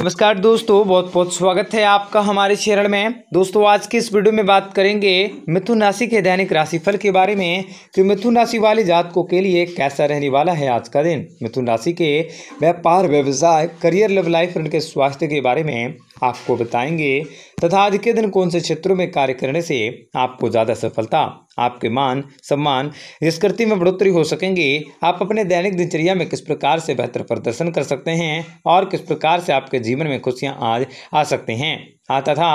नमस्कार दोस्तों बहुत बहुत स्वागत है आपका हमारे चैनल में। दोस्तों, आज की इस वीडियो में बात करेंगे मिथुन राशि के दैनिक राशिफल के बारे में। कि मिथुन राशि वाले जातकों के लिए कैसा रहने वाला है आज का दिन? मिथुन राशि के व्यापार, व्यवसाय करियर लव लाइफ उनके स्वास्थ्य के बारे में आपको बताएँगे। तथा आज के दिन कौन से क्षेत्रों में कार्य करने से आपको ज़्यादा सफलता, आपके मान, सम्मान निष्कृति में बढ़ोतरी हो सकेंगे। आप अपने दैनिक दिनचर्या में किस प्रकार से बेहतर प्रदर्शन कर सकते हैं और किस प्रकार से आपके जीवन में खुशियाँ आज आ सकते हैं? हाँ तथा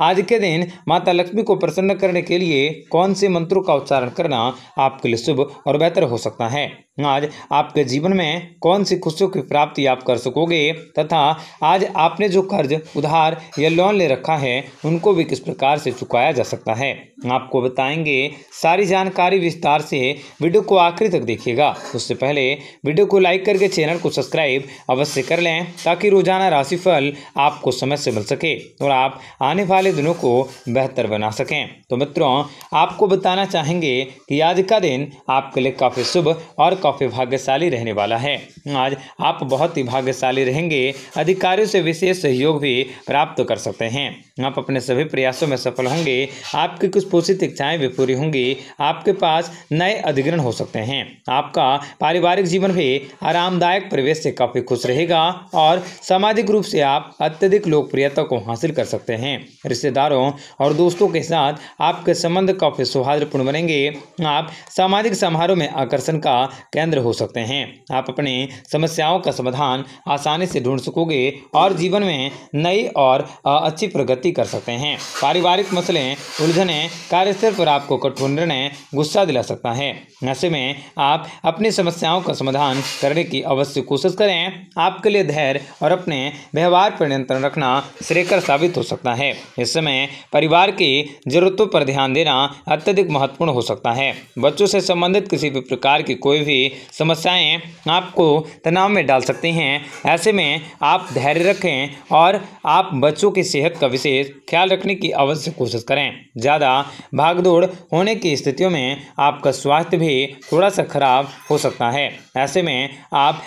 आज के दिन माता लक्ष्मी को प्रसन्न करने के लिए कौन से मंत्रों का उच्चारण करना आपके लिए शुभ और बेहतर हो सकता है? आज आपके जीवन में कौन सी खुशियों की प्राप्ति आप कर सकोगे? तथा आज आपने जो कर्ज, उधार या लोन ले रखा है, उनको भी किस प्रकार से चुकाया जा सकता है? आपको बताएँगे, सारी जानकारी विस्तार से वीडियो को आखिरी तक देखिएगा। उससे पहले वीडियो को लाइक करके चैनल को सब्सक्राइब अवश्य कर लें, ताकि रोज़ाना राशिफल आपको समय से मिल सके। और आप आने वाले दिनों को बेहतर बना सकें। तो मित्रों, आपको बताना चाहेंगे कि आज का दिन आपके लिए काफ़ी शुभ और काफ़ी भाग्यशाली रहने वाला है। आज आप बहुत ही भाग्यशाली रहेंगे, अधिकारियों से विशेष सहयोग भी प्राप्त कर सकते हैं। आप अपने सभी प्रयासों में सफल होंगे, आपकी कुछ पोषित इच्छाएँ भी पूरी होंगी, आपके पास नए अधिग्रहण हो सकते हैं। आपका पारिवारिक जीवन भी आरामदायक परिवेश से काफ़ी खुश रहेगा और सामाजिक रूप से आप अत्यधिक लोकप्रियता को हासिल कर सकते हैं। रिश्तेदारों और दोस्तों के साथ आपके संबंध काफ़ी सौहार्दपूर्ण बनेंगे। आप सामाजिक समारोह में आकर्षण का केंद्र हो सकते हैं। आप अपनी समस्याओं का समाधान आसानी से ढूंढ सकोगे और जीवन में नई और अच्छी प्रगति कर सकते हैं। पारिवारिक मसले, उलझने, कार्यस्थल पर आपको कठोर निर्णय, गुस्सा दिला सकता है। ऐसे में आप अपनी समस्याओं का समाधान करने की अवश्य कोशिश करें। आपके लिए धैर्य और अपने व्यवहार पर नियंत्रण रखना श्रेयकर साबित हो सकता है। इस समय परिवार की जरूरतों पर ध्यान देना अत्यधिक महत्वपूर्ण हो सकता है। बच्चों से संबंधित किसी भी प्रकार की कोई भी समस्याएँ आपको तनाव में डाल सकती हैं। ऐसे में आप धैर्य रखें और आप बच्चों की सेहत का विशेष ख्याल रखने की अवश्य कोशिश करें। ज़्यादा भागदौड़ होने की स्थितियों में आपका स्वास्थ्य भी थोड़ा सा खराब हो सकता है। ऐसे में आप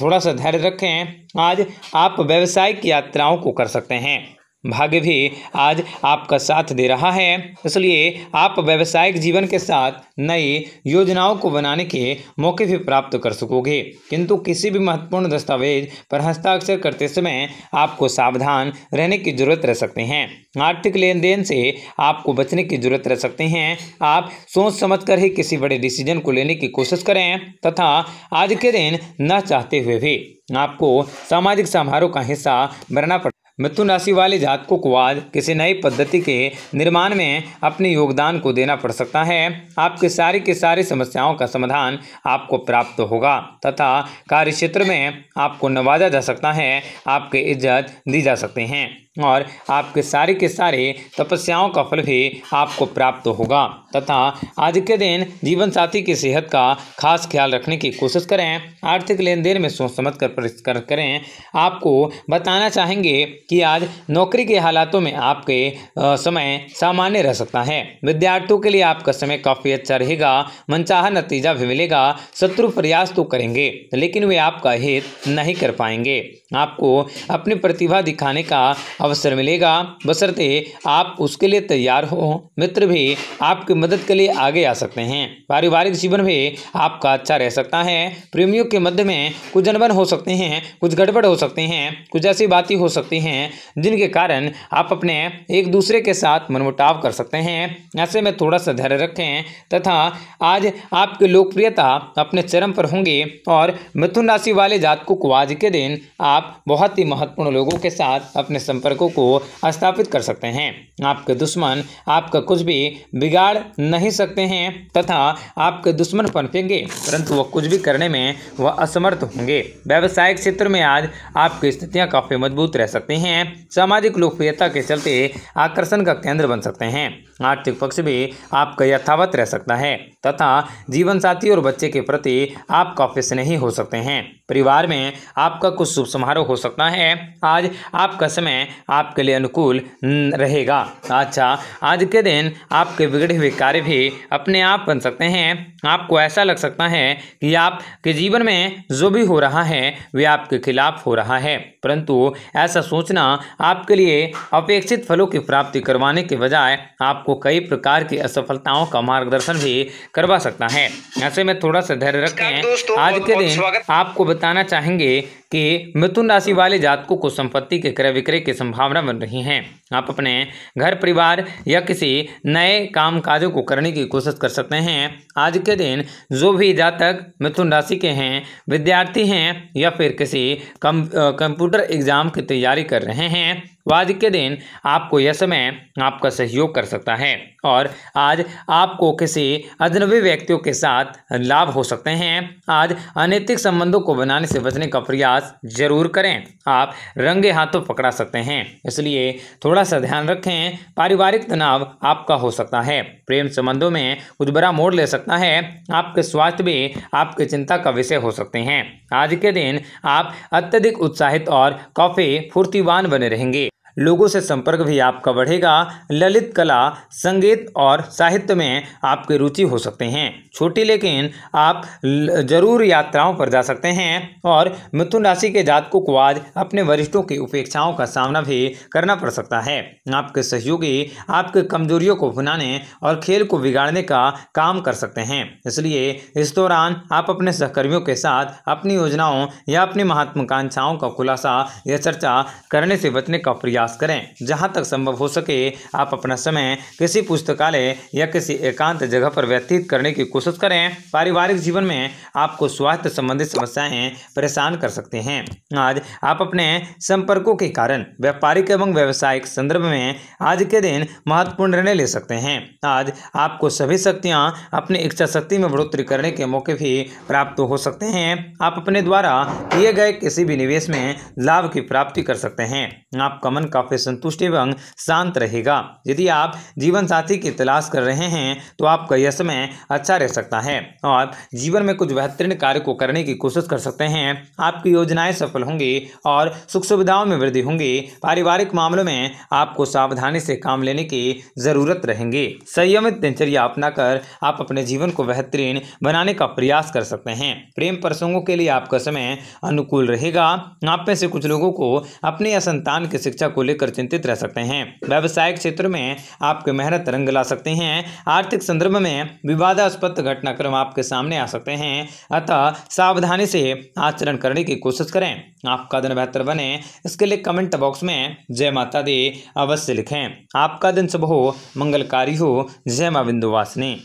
थोड़ा सा धैर्य रखें। आज आप व्यवसायिक यात्राओं को कर सकते हैं। भाग्य भी आज आपका साथ दे रहा है। इसलिए आप व्यावसायिक जीवन के साथ नई योजनाओं को बनाने के मौके भी प्राप्त कर सकोगे। किंतु किसी भी महत्वपूर्ण दस्तावेज़ पर हस्ताक्षर करते समय आपको सावधान रहने की ज़रूरत रह सकते हैं। आर्थिक लेन देन से आपको बचने की ज़रूरत रह सकते हैं। आप सोच समझ कर ही किसी बड़े डिसीज़न को लेने की कोशिश करें तथा आज के दिन न चाहते हुए भी आपको सामाजिक समारोह का हिस्सा बनना पड़ मिथुन राशि वाले जातकों को आज किसी नई पद्धति के निर्माण में अपने योगदान को देना पड़ सकता है। आपके सारी के सारी समस्याओं का समाधान आपको प्राप्त होगा तथा कार्य क्षेत्र में आपको नवाजा जा सकता है, आपके इज़्ज़त दी जा सकते हैं। और आपके सारे के सारे तपस्याओं का फल भी आपको प्राप्त होगा। तथा आज के दिन जीवन साथी की सेहत का खास ख्याल रखने की कोशिश करें। आर्थिक लेन देन में सोच समझ कर परिष्कार करें। आपको बताना चाहेंगे कि आज नौकरी के हालातों में आपके समय सामान्य रह सकता है। विद्यार्थियों के लिए आपका समय काफ़ी अच्छा रहेगा। मनचाहा नतीजा भी मिलेगा। शत्रु प्रयास तो करेंगे, लेकिन वे आपका हित नहीं कर पाएँगे। आपको अपनी प्रतिभा दिखाने का अवसर मिलेगा। बसरते आप उसके लिए तैयार हो। मित्र भी आपकी मदद के लिए आगे आ सकते हैं। पारिवारिक जीवन भी आपका अच्छा रह सकता है। प्रेमियों के मध्य में कुछ अनबन हो सकते हैं, कुछ गड़बड़ हो सकते हैं, कुछ ऐसी बातें हो सकती हैं, जिनके कारण आप अपने एक दूसरे के साथ मनमुटाव कर सकते हैं। ऐसे में थोड़ा सा धैर्य रखें तथा आज आपकी लोकप्रियता अपने चरम पर होंगे और मिथुन राशि वाले जातकों को आज के दिन आप बहुत ही महत्वपूर्ण लोगों के साथ अपने संपर्कों को स्थापित कर सकते हैं। आपके दुश्मन आपका कुछ भी बिगाड़ नहीं सकते हैं तथा आपके दुश्मन पनपेंगे, परंतु वह कुछ भी करने में वह असमर्थ होंगे। व्यावसायिक क्षेत्र में आज आपकी स्थितियाँ काफ़ी मज़बूत रह सकती हैं। सामाजिक लोकप्रियता के चलते आकर्षण का केंद्र बन सकते हैं। आर्थिक पक्ष भी आपका यथावत रह सकता है, तथा जीवन साथी और बच्चे के प्रति आप काफ़ी स्नेही हो सकते हैं। परिवार में आपका कुछ शुभ समारोह हो सकता है। आज आपका समय आपके लिए अनुकूल रहेगा। अच्छा आज के दिन आपके बिगड़े हुए कार्य भी अपने आप बन सकते हैं। आपको ऐसा लग सकता है कि आपके जीवन में जो भी हो रहा है, वे आपके खिलाफ हो रहा है। परंतु ऐसा सोचना आपके लिए अपेक्षित फलों की प्राप्ति करवाने के बजाय आपको कई प्रकार की असफलताओं का मार्गदर्शन भी करवा सकता है। ऐसे में थोड़ा सा धैर्य रखें। आज के दिन आपको बताना चाहेंगे कि मिथुन राशि वाले जातकों को संपत्ति के क्रय विक्रय की संभावना बन रही है। आप अपने घर, परिवार या किसी नए काम काजों को करने की कोशिश कर सकते हैं। आज के दिन जो भी जातक मिथुन राशि के हैं, विद्यार्थी हैं या फिर किसी कम कंप्यूटर एग्ज़ाम की तैयारी कर रहे हैं आज के दिन आपको यह समय आपका सहयोग कर सकता है और आज आपको किसी अजनबी व्यक्तियों के साथ लाभ हो सकते हैं। आज अनैतिक संबंधों को बनाने से बचने का प्रयास ज़रूर करें। आप रंगे हाथों पकड़ा सकते हैं। इसलिए थोड़ा सा ध्यान रखें, पारिवारिक तनाव आपका हो सकता है। प्रेम संबंधों में कुछ मोड़ ले सकता है। आपके स्वास्थ्य भी आपकी चिंता का विषय हो सकते हैं। आज के दिन आप अत्यधिक उत्साहित और काफ़ी फुर्तीवान बने रहेंगे। लोगों से संपर्क भी आपका बढ़ेगा। ललित कला, संगीत और साहित्य में आपकी रुचि हो सकते हैं। छोटी लेकिन आप ज़रूर यात्राओं पर जा सकते हैं और मिथुन राशि के जातकों को आज अपने वरिष्ठों की उपेक्षाओं का सामना भी करना पड़ सकता है। आपके सहयोगी आपके कमजोरियों को भुनाने और खेल को बिगाड़ने का काम कर सकते हैं। इसलिए इस दौरान आप अपने सहकर्मियों के साथ अपनी योजनाओं या अपनी महत्वाकांक्षाओं का खुलासा या चर्चा करने से बचने का प्रयास प्रयास करें। जहाँ तक संभव हो सके, आप अपना समय किसी पुस्तकालय या किसी एकांत जगह पर व्यतीत करने की कोशिश करें। पारिवारिक जीवन में आपको स्वास्थ्य संबंधित समस्याएँ परेशान कर सकते हैं। आज आप अपने संपर्कों के कारण व्यापारिक एवं व्यावसायिक संदर्भ में आज के दिन महत्वपूर्ण निर्णय ले सकते हैं। आज आपको सभी शक्तियाँ अपनी इच्छा शक्ति में बढ़ोतरी करने के मौके भी प्राप्त हो सकते हैं। आप अपने द्वारा किए गए किसी भी निवेश में लाभ की प्राप्ति कर सकते हैं। आपका मन काफ़ी संतुष्ट एवं शांत रहेगा। यदि आप जीवन साथी की तलाश कर रहे हैं तो आपका यह समय अच्छा रह सकता है और जीवन में कुछ बेहतरीन कार्य को करने की कोशिश कर सकते हैं। आपकी योजनाएँ सफल होंगी और सुख सुविधाओं में वृद्धि होंगी। पारिवारिक मामलों में आपको सावधानी से काम लेने की ज़रूरत रहेंगी। संयमित दिनचर्या अपनाकर आप अपने जीवन को बेहतरीन बनाने का प्रयास कर सकते हैं। प्रेम प्रसंगों के लिए आपका समय अनुकूल रहेगा। आप में से कुछ लोगों को अपने या संतान की शिक्षा लेकर चिंतित रह सकते हैं। व्यवसायिक क्षेत्र में आपके मेहनत रंग ला सकते हैं। आर्थिक संदर्भ में विवादास्पद घटनाक्रम आपके सामने आ सकते हैं। अतः सावधानी से आचरण करने की कोशिश करें। आपका दिन बेहतर बने। इसके लिए कमेंट बॉक्स में जय माता दी अवश्य लिखें। आपका दिन शुभ हो, मंगलकारी हो। जय माँ बिंदुवासिनी